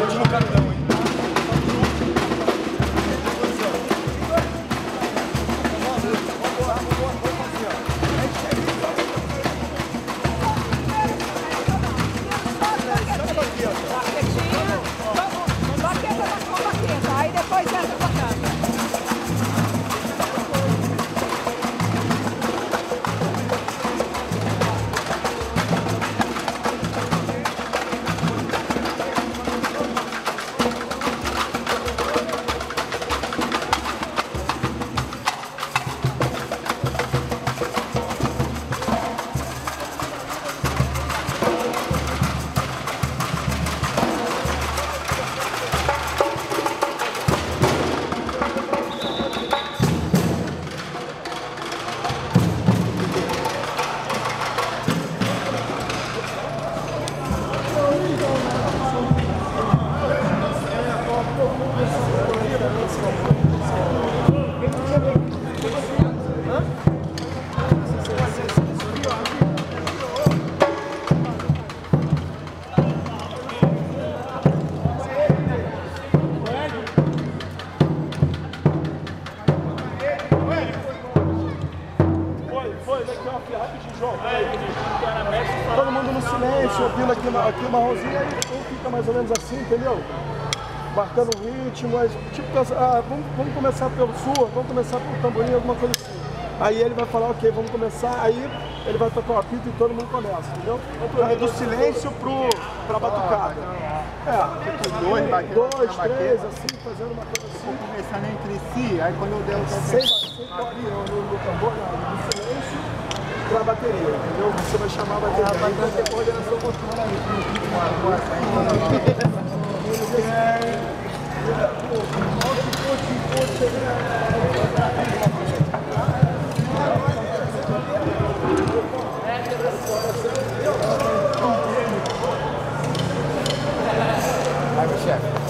Último cartão, Todo mundo no silêncio, ouvindo aqui, aqui o marronzinho, aí um fica mais ou menos assim, entendeu? Marcando o ritmo, mas, tipo, ah, vamos, vamos começar pelo sul, vamos começar pelo tamborim, alguma coisa assim. Aí ele vai falar, ok, vamos começar, aí ele vai tocar o apito e todo mundo começa, entendeu? Aí do silêncio pro, pra batucada. É, Tipo, dois, dois, três, assim, fazendo uma coisa assim. Começando entre si, aí quando eu der o sem, sem no, no tambor, não, no silêncio pra bateria, entendeu? Você vai chamar a bateria. Aí vai ter coordenação motora Aí, meu chefe.